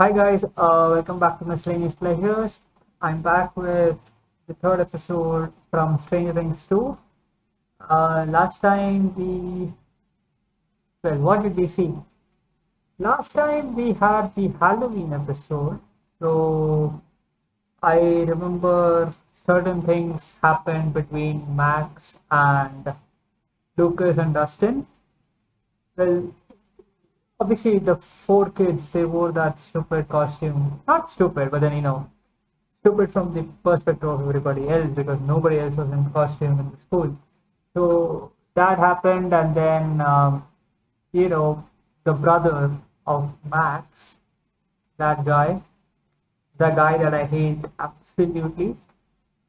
Hi guys, uh, welcome back to Miscellaneous Pleasures. I'm back with the third episode from Stranger Things 2. Uh, last time we, well, what did we see? Last time we had the Halloween episode, so I remember certain things happened between Max and Lucas and Dustin. Well, obviously the four kids they wore that stupid costume. Not stupid but then you know stupid from the perspective of everybody else because nobody else was in costume in the school. So that happened and then um, you know the brother of max that guy the guy that i hate absolutely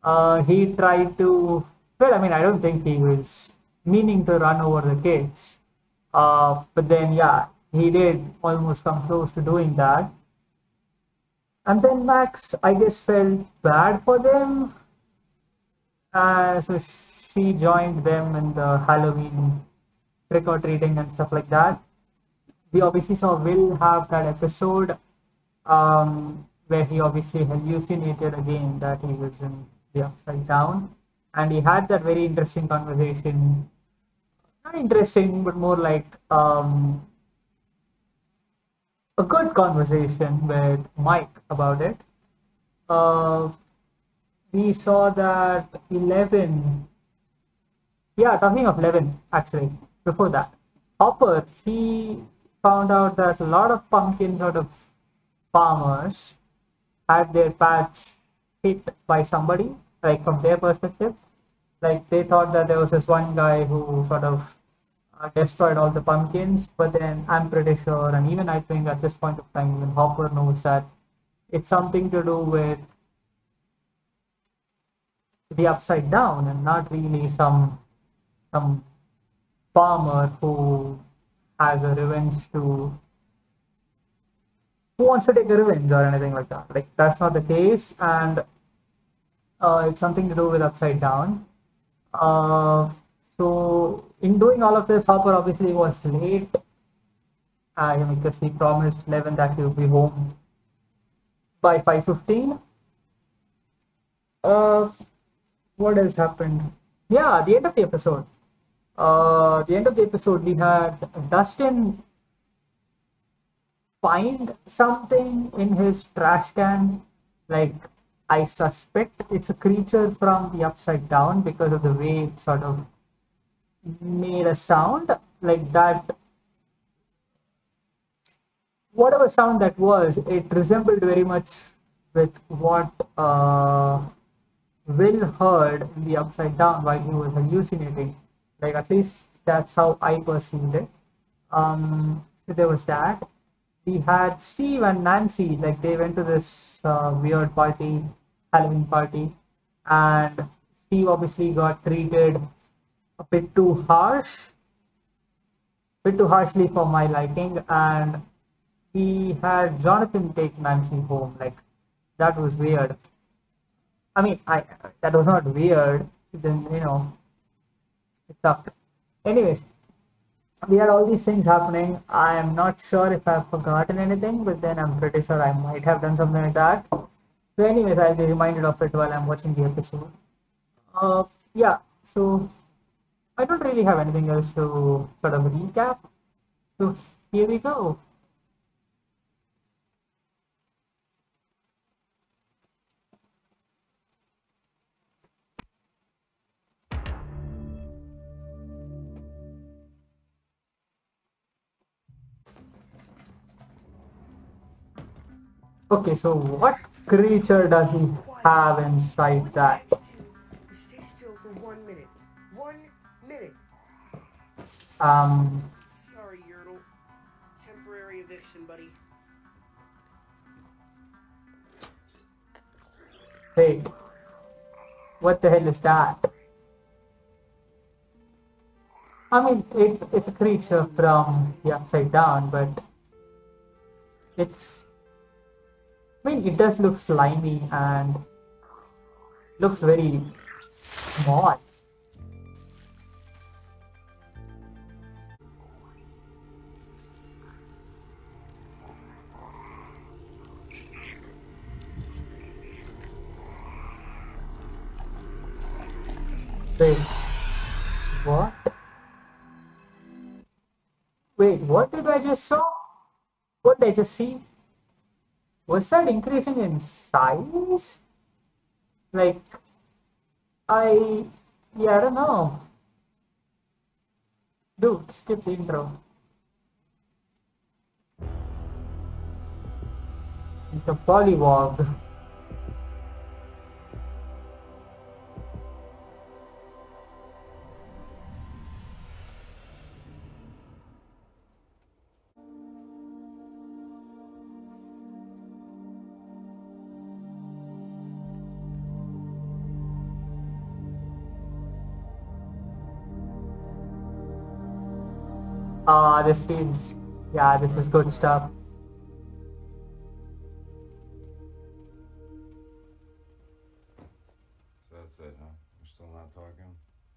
uh, he tried to well i mean i don't think he was meaning to run over the kids uh, but then yeah he did almost come close to doing that. And then Max, I guess, felt bad for them. Uh, so she joined them in the Halloween trick or treating and stuff like that. We obviously saw Will have that episode um, where he obviously hallucinated again that he was in the upside down. And he had that very interesting conversation. Not interesting, but more like um, a good conversation with Mike about it. Uh, we saw that 11, yeah, talking of 11, actually, before that, Hopper, he found out that a lot of pumpkin sort of farmers had their patch hit by somebody, like from their perspective. Like they thought that there was this one guy who sort of destroyed all the pumpkins. But then I'm pretty sure, and even I think at this point of time, even Hopper knows that it's something to do with the upside down and not really some some farmer who has a revenge to who wants to take a revenge or anything like that. Like that's not the case, and uh, it's something to do with upside down. Uh, so in doing all of this, Hopper obviously was late uh, because he promised Eleven that he would be home by 5.15. Uh, what else happened? Yeah, the end of the episode. Uh, the end of the episode, we had Dustin find something in his trash can. Like, I suspect it's a creature from the upside down because of the way it sort of made a sound like that. Whatever sound that was it resembled very much with what uh, will heard in the upside down while he was hallucinating. Like at least that's how i perceived it. Um so there was that. We had steve and nancy like they went to this uh, weird party halloween party and steve obviously got treated a bit too harsh, a bit too harshly for my liking, and he had Jonathan take Nancy home. Like that was weird. I mean, I that was not weird. Then you know, it sucked. Anyways, we had all these things happening. I am not sure if I've forgotten anything, but then I'm pretty sure I might have done something like that. So, anyways, I'll be reminded of it while I'm watching the episode. Uh, yeah. So I don't really have anything else to sort of recap. So here we go. Okay, so what creature does he have inside that? Um, Sorry, Yertle. Temporary eviction, buddy. hey, what the hell is that? I mean, it's it's a creature from the upside down, but it's. I mean, it does look slimy and looks very small. Wait. What? Wait, what did I just saw? What did I just see? Was that increasing in size? Like, I, yeah, I don't know. Dude, skip the intro. The Pollywog. Ah, this feels, yeah, this is good stuff. So that's it, huh? We're still not talking?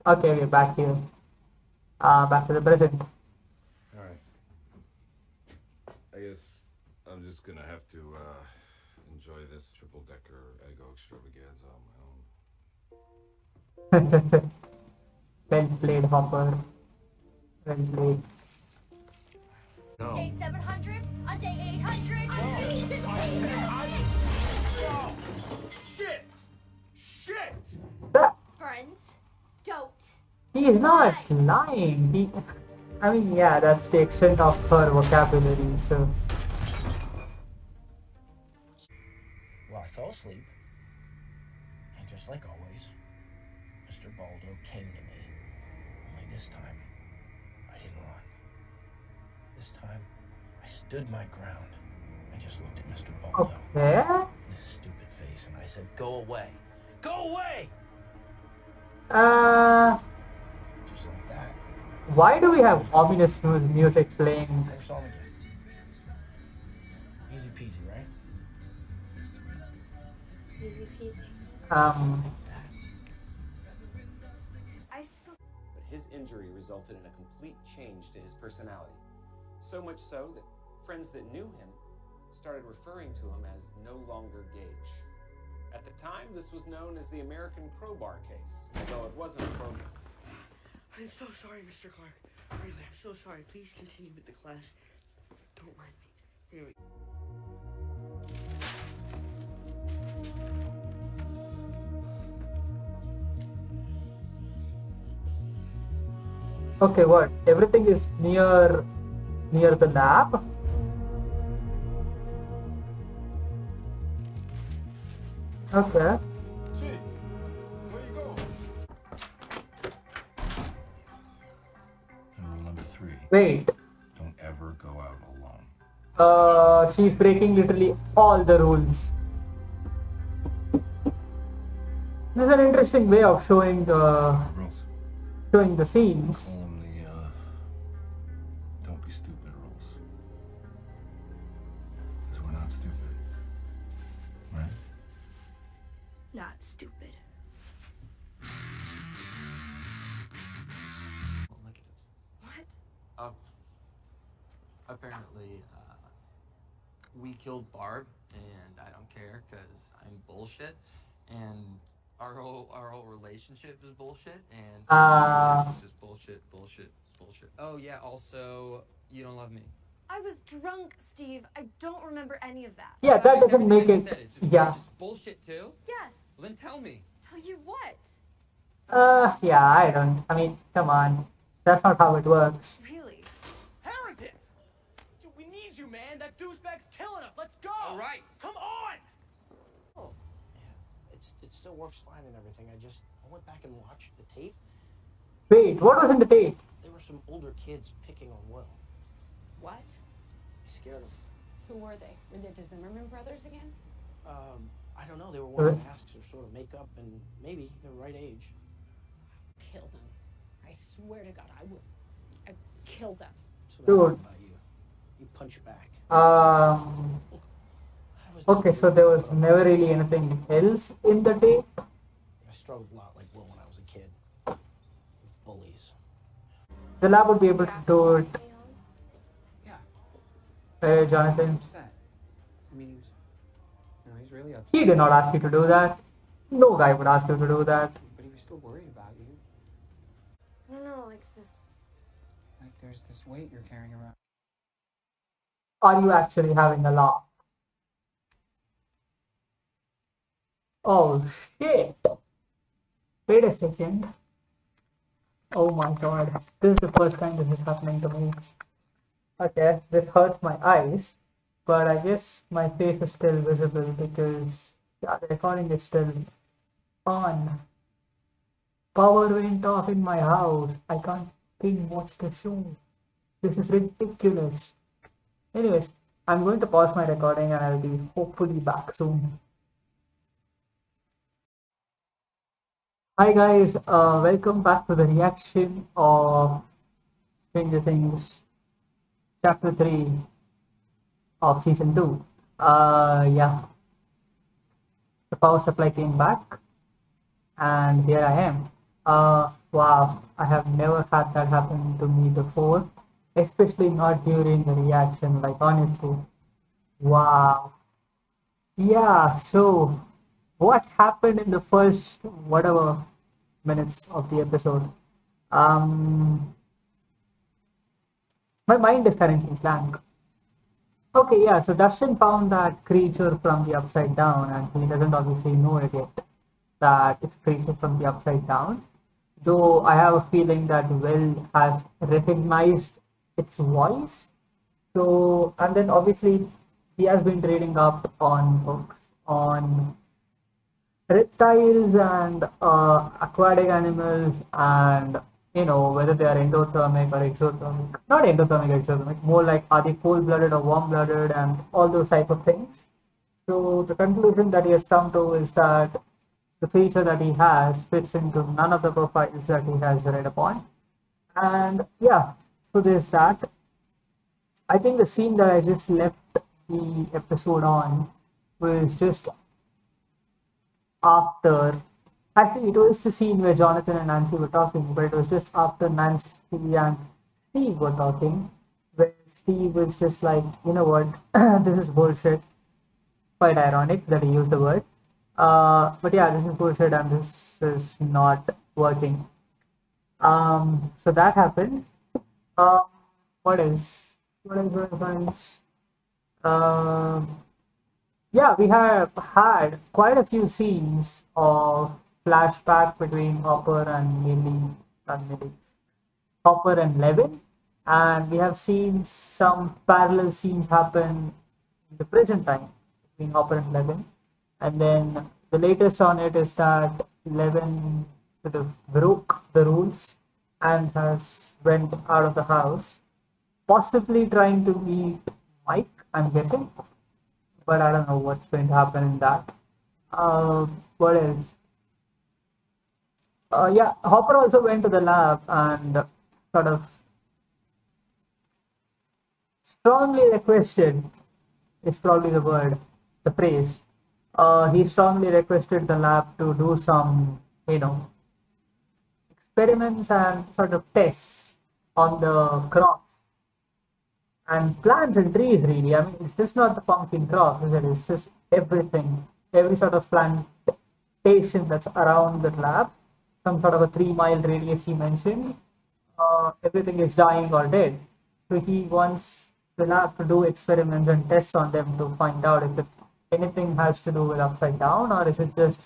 Okay, we're back here. Uh, back to the present. Alright. I guess I'm just gonna have to uh, enjoy this triple decker Eggo extravaganza on my own. well played, Hopper. Well played. No. Day 700, on day 800, on Jesus Shit! Shit! Friends, don't. He is not lying. He, I mean, yeah, that's the extent of her vocabulary. So, Well, I fell asleep. Stood my ground. I just looked at Mr. Baldo okay. in his stupid face and I said, Go away! Go away! Uh, Just like that. why do we have ominous music playing? Never saw him again. Easy peasy, right? Easy peasy. Um, but his injury resulted in a complete change to his personality. So much so that friends that knew him started referring to him as no longer Gage. At the time, this was known as the American Crowbar case, although it wasn't a crowbar. I'm so sorry, Mr. Clark. Really, I'm so sorry. Please continue with the class. Don't mind me. Really. okay, what? Everything is near, near the lab. Okay. Wait. don't ever go out alone. Uh, she's breaking literally all the rules. This is an interesting way of showing the Rules. showing the scenes. Apparently, uh, we killed Barb, and I don't care because I'm bullshit, and our whole our whole relationship is bullshit, and Uh, it's just bullshit, bullshit, bullshit. Oh yeah, also you don't love me. I was drunk, Steve. I don't remember any of that. yeah, that doesn't make Everything you it. said, it's, Yeah. Just bullshit too. Yes. Well, then tell me. Tell you what? Uh, yeah, I don't. I mean, come on. That's not how it works. Really? Harrington! Dude, we need you, man. That douchebag's killing us. Let's go! All right. Come on! Oh, Yeah, it's, it still works fine and everything. I just I went back and watched the tape. Wait, what was in the tape? There were some older kids picking on Will. What? I scared them. Who were they? Were they the Zimmerman brothers again? Um, I don't know. They were wearing masks or sort of makeup, and maybe they're right age. Kill them. I swear to God, I will. I'd kill them. That's what you punch back. Um, okay, so there was never really anything else in the day? I struggled a lot like Will when I was a kid. With bullies. The lab would be able to do it. Yeah. Hey, Jonathan. I mean. He did not ask you to do that. No guy would ask you to do that. But he was still worried about you. I don't know, like this. Like there's this weight you're carrying around. Are you actually having a laugh? Oh shit! Wait a second. Oh my god, this is the first time this is happening to me. Okay, this hurts my eyes, but I guess my face is still visible because yeah, the recording is still on. Power went off in my house. I can't think watch the show. This is ridiculous. Anyways, I'm going to pause my recording and I'll be hopefully back soon. Hi guys, uh, welcome back to the reaction of Stranger Things Chapter 3 of Season 2. Uh, yeah, the power supply came back and here I am. Uh, wow, I have never had that happen to me before, especially not during the reaction, like honestly. Wow. Yeah, so what happened in the first whatever minutes of the episode? Um, my mind is currently blank. Okay, yeah, so Dustin found that creature from the upside down, and he doesn't obviously know it yet that it's creature from the upside down though I have a feeling that Will has recognized its voice. So, and then obviously he has been reading up on books on reptiles and uh, aquatic animals and you know whether they are endothermic or exothermic not endothermic exothermic more like are they cold-blooded or warm-blooded and all those type of things so the conclusion that he has come to is that the feature that he has fits into none of the profiles that he has read upon. And yeah, so there's that. I think the scene that I just left the episode on was just after. Actually, it was the scene where Jonathan and Nancy were talking, but it was just after Nancy and Steve were talking, where Steve was just like, you know what, this is bullshit. Quite ironic that he used the word uh, but yeah, this is bullshit and this is not working. Um, so that happened. Uh, what else? What else? What else? Uh, yeah, we have had quite a few scenes of flashback between Hopper and Millie, and Millie, Hopper and Eleven, and we have seen some parallel scenes happen in the present time between Hopper and Eleven and then the latest on it is that Eleven sort of broke the rules and has went out of the house, possibly trying to meet Mike, I'm guessing, but I don't know what's going to happen in that. Uh, what else? Uh, yeah, Hopper also went to the lab and sort of strongly requested, is probably the word, the phrase, uh, he strongly requested the lab to do some, you know, experiments and sort of tests on the crops and plants and trees. Really, I mean, it's just not the pumpkin crop? It's just everything, every sort of plantation that's around the lab. Some sort of a three-mile radius he mentioned. Uh, everything is dying or dead. So he wants the lab to do experiments and tests on them to find out if anything has to do with upside down or is it just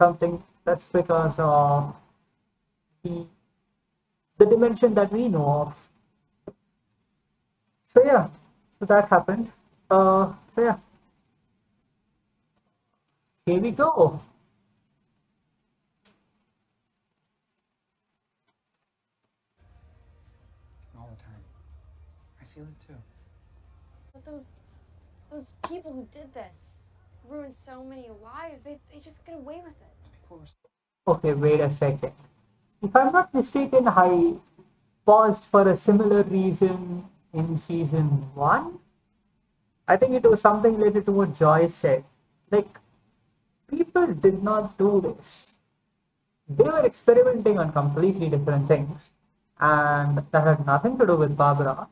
something that's because of the the dimension that we know of so yeah so that happened uh so yeah here we go all the time. I feel it too. But those those people who did this ruined so many lives. They they just get away with it. Of course. Okay, wait a second. If I'm not mistaken, I paused for a similar reason in season one. I think it was something related to what Joyce said. Like, people did not do this. They were experimenting on completely different things, and that had nothing to do with Barbara.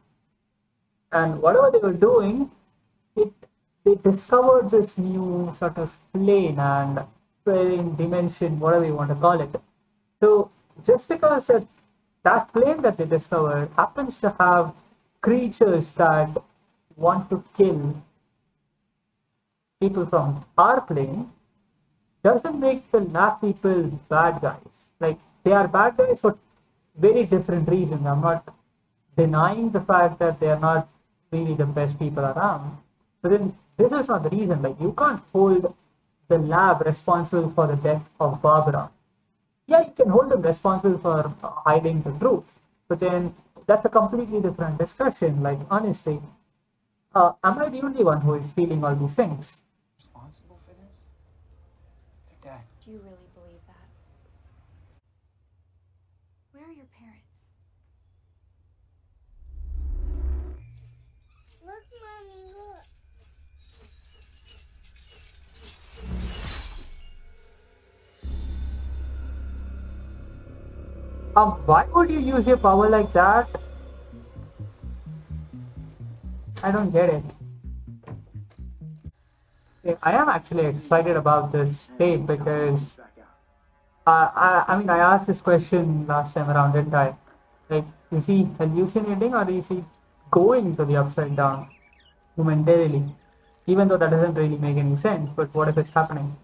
And whatever they were doing, it they discovered this new sort of plane and plane dimension, whatever you want to call it. So just because a that plane that they discovered happens to have creatures that want to kill people from our plane doesn't make the lab people bad guys. Like they are bad guys for very different reasons. I'm not denying the fact that they are not really the best people around. But then this is not the reason. Like you can't hold the lab responsible for the death of Barbara. Yeah, you can hold them responsible for hiding the truth, but then that's a completely different discussion. Like honestly, uh, am I the only one who is feeling all these things? Um, why would you use your power like that? I don't get it. I am actually excited about this tape because uh, I, I mean, I asked this question last time around, didn't I? Like, is he hallucinating or is he going to the upside down momentarily? Even though that doesn't really make any sense, but what if it's happening?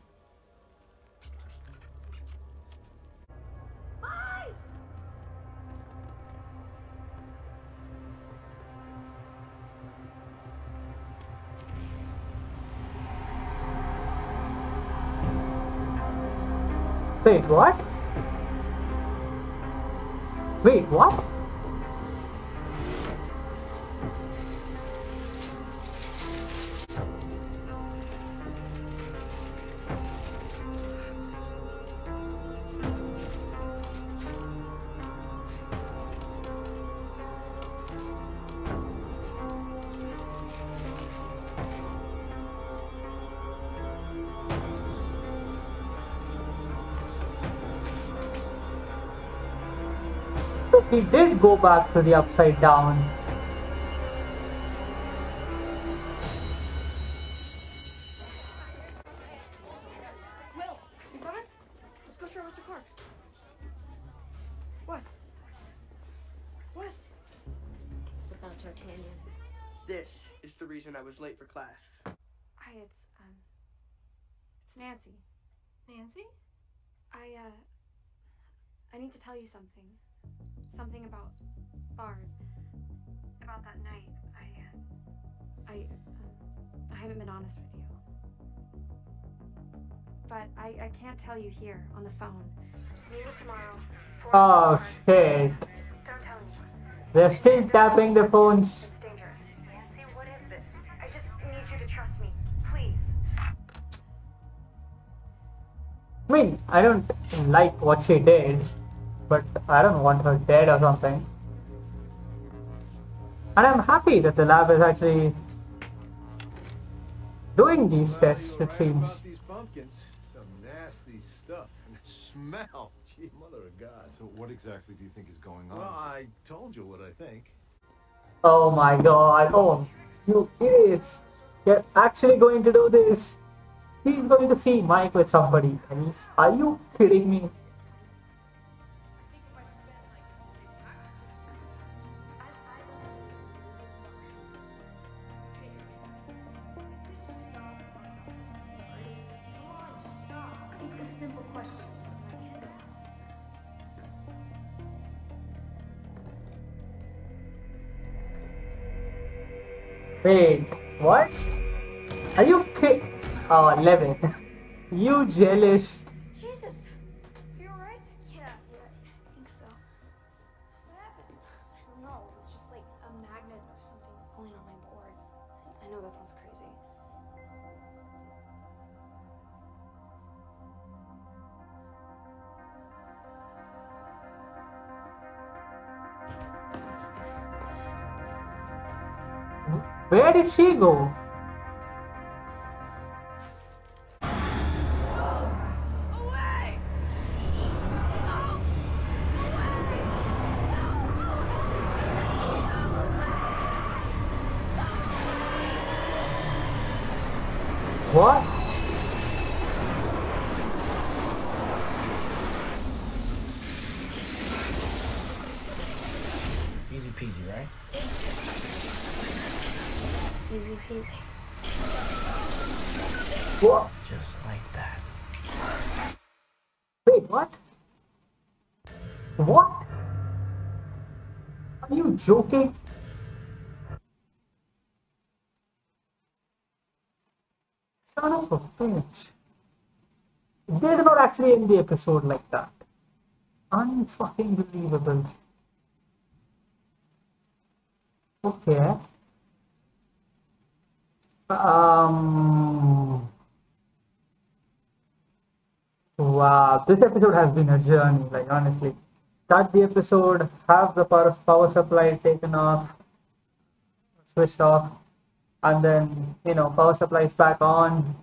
Wait, what? Wait, what? He did go back to the upside down. Will, you coming? Let's go show Mr. Clark. What? What? It's about D'Artagnan. This is the reason I was late for class. Hi, it's um, it's Nancy. Nancy? I uh, I need to tell you something. Something about Barb. About that night. I uh, I um, I haven't been honest with you. But I I can't tell you here on the phone. Maybe tomorrow. four Oh o'clock. shit. Don't tell anyone. They're still tapping the phones. It's dangerous. Nancy, what is this? I just need you to trust me. Please. I mean, I don't like what she did, but I don't want her dead or something. And I'm happy that the lab is actually doing these tests, it seems. These pumpkins, some nasty stuff. And the smell, gee, mother of God. So what exactly do you think is going on? Well, I told you what I think. Oh my god, oh, you idiots. You're actually going to do this. He's going to see Mike with somebody. And he's, are you kidding me? Wait, what? Are you kid? Oh, 11. you jealous. Jesus, you alright? Yeah, yeah, I think so. What happened? I don't know. It was just like a magnet or something pulling on my board. I know that sounds crazy. Hmm? Where did she go? Joking? Son of a bitch. They did not actually end the episode like that. Unfucking believable. Okay. Um. Wow, this episode has been a journey, like honestly. Start the episode, have the power, power supply taken off, switched off, and then, you know, power supply is back on,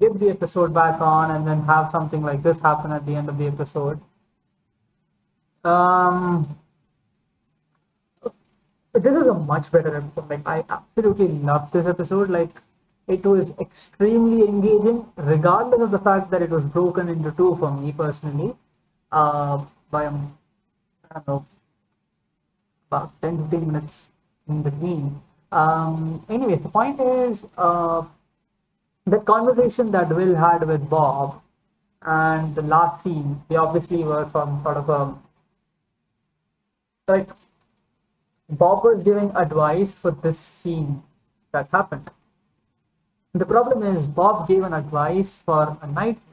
give the episode back on, and then have something like this happen at the end of the episode. Um, this is a much better episode. Like, I absolutely love this episode. Like, it was extremely engaging, regardless of the fact that it was broken into two for me personally. Uh, by I don't know, about 10 15 minutes in between. Um, anyways, the point is uh, the conversation that Will had with Bob and the last scene, they obviously were some sort of a like Bob was giving advice for this scene that happened. The problem is Bob gave an advice for a nightmare.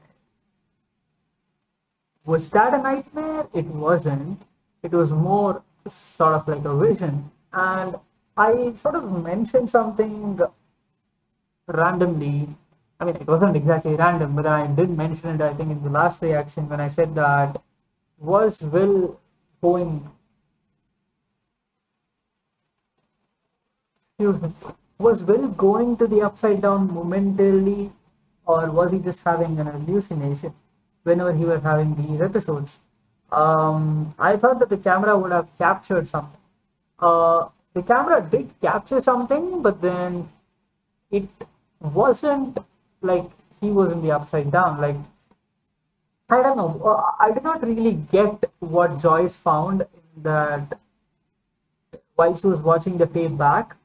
Was that a nightmare? It wasn't. It was more sort of like a vision. And I sort of mentioned something randomly. I mean, it wasn't exactly random, but I did mention it, I think, in the last reaction when I said that was Will going excuse me, was Will going to the upside down momentarily, or was he just having an hallucination whenever he was having these episodes? Um, I thought that the camera would have captured something. Uh, the camera did capture something, but then it wasn't like he was in the upside down. Like, I don't know. Uh, I did not really get what Joyce found in that while she was watching the tape back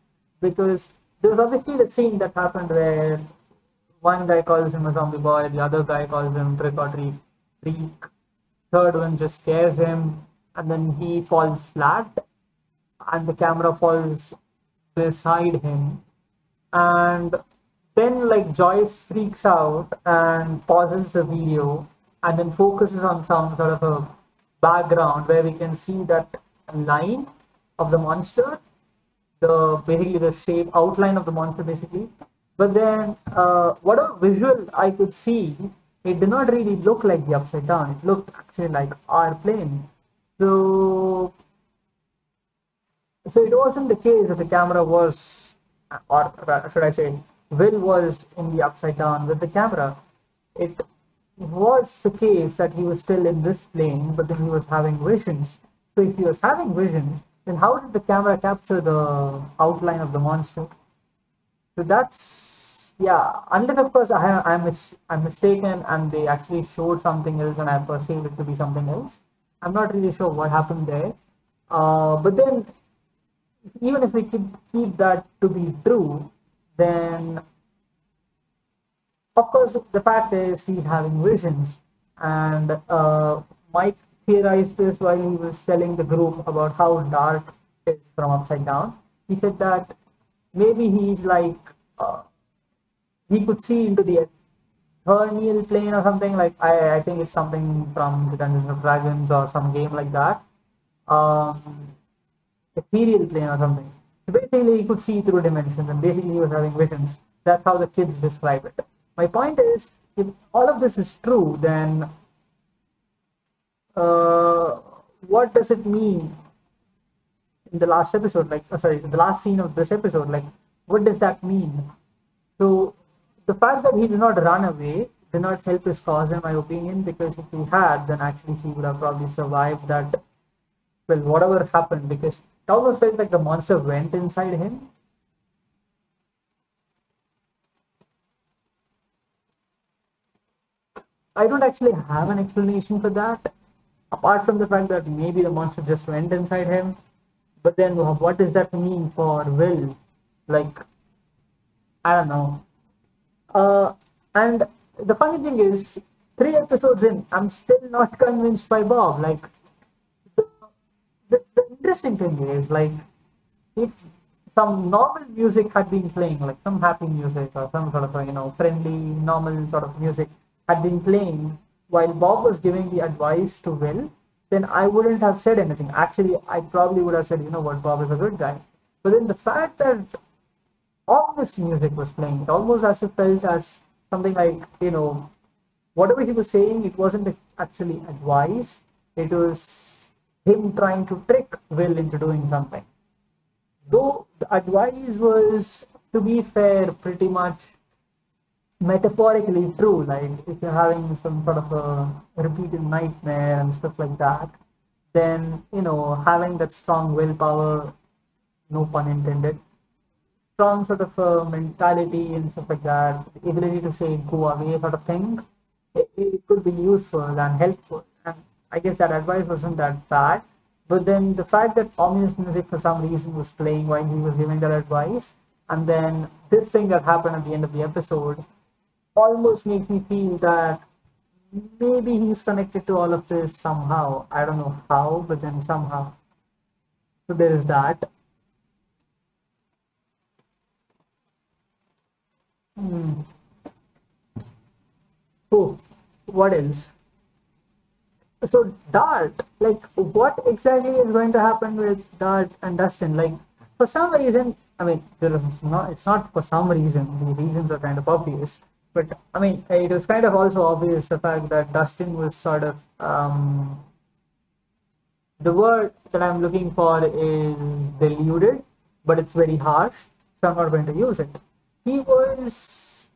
because there was obviously the scene that happened where one guy calls him a zombie boy, the other guy calls him trick or treat freak, third one just scares him, and then he falls flat, and the camera falls beside him, and then like Joyce freaks out and pauses the video, and then focuses on some sort of a background where we can see that line of the monster. The basically the shape outline of the monster basically but then uh, whatever visual i could see it did not really look like the upside down. It looked actually like our plane. So so it wasn't the case that the camera was or should i say will was in the upside down with the camera. It was the case that he was still in this plane but then he was having visions. So if he was having visions then how did the camera capture the outline of the monster? So that's yeah. Unless of course I I'm mis- I'm mistaken and they actually showed something else and I perceived it to be something else. I'm not really sure what happened there. Uh, but then even if we keep keep that to be true, then of course the fact is he's having visions and uh, Mike theorized this while he was telling the group about how Dart is from upside down. He said that maybe he's like uh, he could see into the ethereal plane or something like I, I think it's something from the Dungeons and Dragons or some game like that. Um, ethereal plane or something. So basically, he could see through dimensions, and basically, he was having visions. That's how the kids describe it. My point is, if all of this is true, then uh, what does it mean in the last episode like uh, sorry the last scene of this episode like what does that mean? So the fact that he did not run away did not help his cause in my opinion because if he had then actually he would have probably survived that well whatever happened because it almost felt like the monster went inside him. I don't actually have an explanation for that apart from the fact that maybe the monster just went inside him but then what does that mean for Will? Like, I don't know. Uh, and the funny thing is, three episodes in, I'm still not convinced by Bob. Like, the, the, the interesting thing is, like, if some normal music had been playing, like some happy music or some sort of, you know, friendly, normal sort of music had been playing while Bob was giving the advice to Will, then I wouldn't have said anything. Actually, I probably would have said, you know what, Bob is a good guy. But then the fact that all this music was playing, it almost as it felt as something like, you know, whatever he was saying, it wasn't actually advice. It was him trying to trick Will into doing something. Though the advice was, to be fair, pretty much metaphorically true. Like if you're having some sort of a repeated nightmare and stuff like that, then you know having that strong willpower, no pun intended, strong sort of a mentality and stuff like that, ability to say go away sort of thing, it, it could be useful and helpful. And I guess that advice wasn't that bad. But then the fact that ominous music for some reason was playing while he was giving that advice, and then this thing that happened at the end of the episode almost makes me feel that maybe he's connected to all of this somehow. I don't know how, but then somehow. So there is that. Hmm. Oh, what else? So Dart, like, what exactly is going to happen with Dart and Dustin? Like, for some reason, I mean, there is not. It's not for some reason. The reasons are kind of obvious but I mean, it was kind of also obvious the fact that Dustin was sort of um, the word that I'm looking for is deluded, but it's very harsh, so I'm not going to use it. He was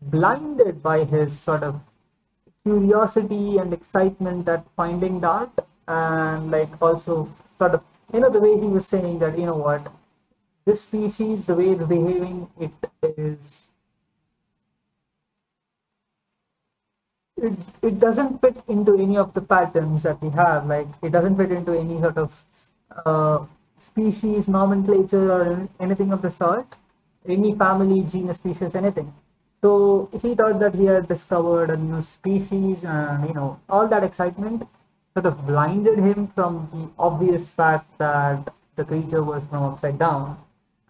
blinded by his sort of curiosity and excitement at finding Dart, and like also sort of you know the way he was saying that you know what this species, the way it's behaving, it is it, it doesn't fit into any of the patterns that we have like it doesn't fit into any sort of uh, species nomenclature or anything of the sort. Any family genus species anything. So he thought that he had discovered a new species and you know all that excitement sort of blinded him from the obvious fact that the creature was from upside down.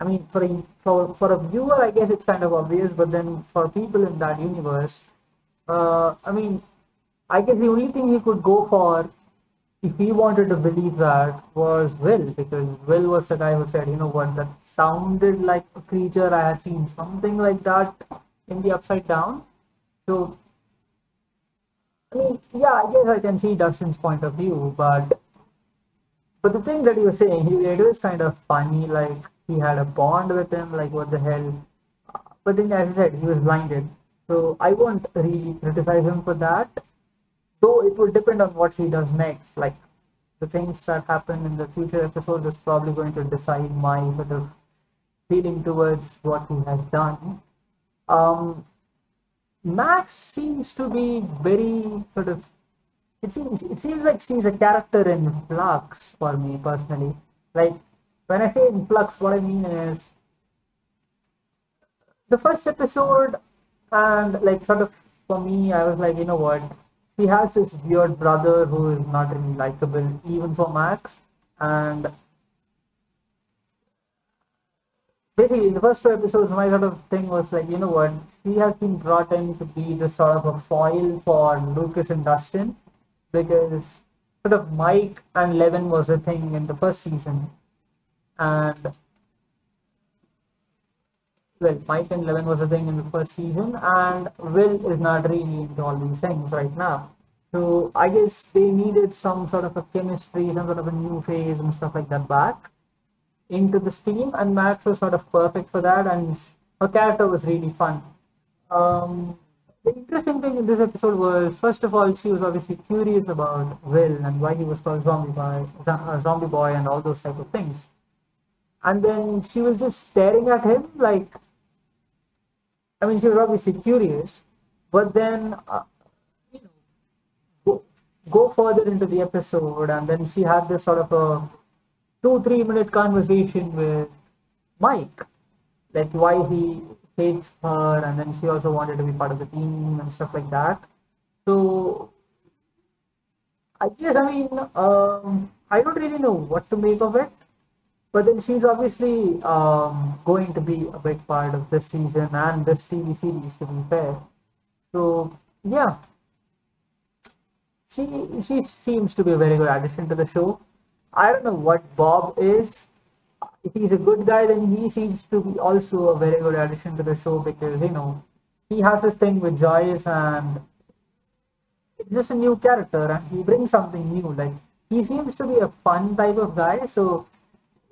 I mean for a, for, for a viewer i guess it's kind of obvious but then for people in that universe uh, I mean, I guess the only thing he could go for if he wanted to believe that was Will, because Will was the guy who said, you know what, that sounded like a creature I had seen, something like that in the Upside Down. So, I mean, yeah, I guess I can see Dustin's point of view, but but the thing that he was saying, he, it was kind of funny, like he had a bond with him, like what the hell. But then, as I said, he was blinded. So I won't really criticize him for that, though it will depend on what he does next. Like the things that happen in the future episodes is probably going to decide my sort of feeling towards what he has done. Um, Max seems to be very sort of. It seems it seems like she's a character in flux for me personally. Like when I say in flux, what I mean is the first episode and like sort of for me i was like you know what? He has this weird brother who is not really likable even for max. And basically the first two episodes my sort of thing was like you know what? She has been brought in to be the sort of a foil for lucas and dustin because sort of mike and eleven was a thing in the first season. And well, Mike and Eleven was a thing in the first season, and Will is not really into all these things right now. So I guess they needed some sort of a chemistry, some sort of a new phase and stuff like that back into this team, and Max was sort of perfect for that, and her character was really fun. Um, the interesting thing in this episode was, first of all, she was obviously curious about Will and why he was called Zombie Boy, uh, Zombie Boy, and all those type of things. And then she was just staring at him like I mean, she was obviously curious, but then uh, you know, go, go further into the episode, and then she had this sort of a two three minute conversation with Mike, like why he hates her, and then she also wanted to be part of the team and stuff like that. So I guess I mean um, I don't really know what to make of it, but then she's obviously um, going to be a big part of this season and this TV series. To be fair, so yeah, she she seems to be a very good addition to the show. I don't know what Bob is. If he's a good guy, then he seems to be also a very good addition to the show because you know he has this thing with Joyce and it's just a new character and he brings something new. Like he seems to be a fun type of guy. So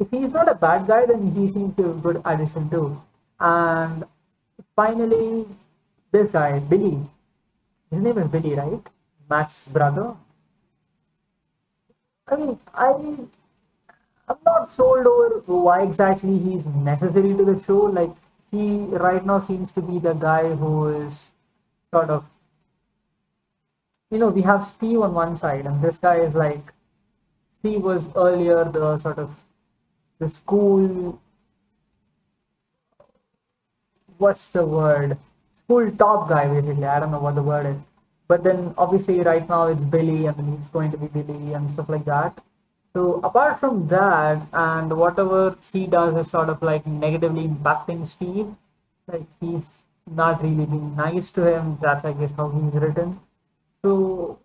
if he's not a bad guy, then he seems to be a good addition too. And finally, this guy Billy. His name is Billy, right? Matt's brother. I mean, I I'm not sold over why exactly he's necessary to the show. Like he right now seems to be the guy who is sort of you know, we have Steve on one side, and this guy is like Steve was earlier the sort of the school what's the word? School top guy basically. I don't know what the word is. But then obviously right now it's Billy and then he's going to be Billy and stuff like that. So apart from that and whatever she does is sort of like negatively impacting Steve. Like he's not really being nice to him. That's I guess how he's written. So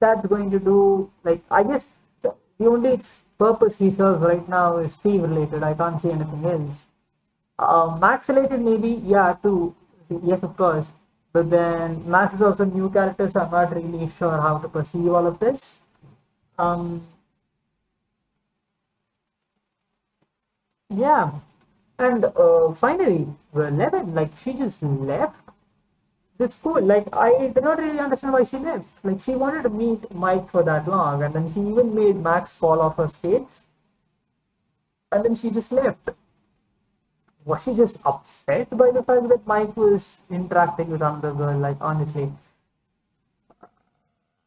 that's going to do like I guess the only purpose he serves right now is Steve related. I can't see anything else. Uh, Max related maybe yeah too. Yes of course. But then Max is also new character, so I'm not really sure how to perceive all of this. Um, yeah, and uh, finally, Eleven, like she just left the school. Like I did not really understand why she left. Like she wanted to meet Mike for that long, and then she even made Max fall off her skates, and then she just left. Was she just upset by the fact that Mike was interacting with another girl? Like honestly,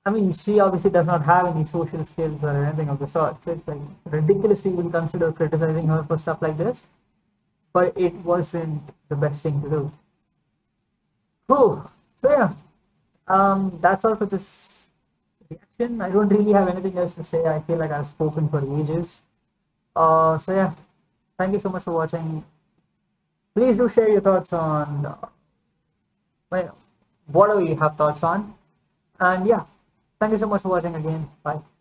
I mean, she obviously does not have any social skills or anything of the sort. So it's like ridiculous to even consider criticizing her for stuff like this. But it wasn't the best thing to do. Oh, so yeah. Um, that's all for this reaction. I don't really have anything else to say. I feel like I've spoken for ages. Uh, so yeah. Thank you so much for watching. Please do share your thoughts on well, whatever you have thoughts on. And yeah, thank you so much for watching again. Bye.